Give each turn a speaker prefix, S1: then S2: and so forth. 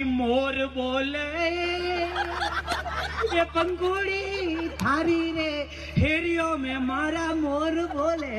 S1: મોર બોલે. એ પંખોડી થારી રે હેરિયો મેં મારા મોર બોલે.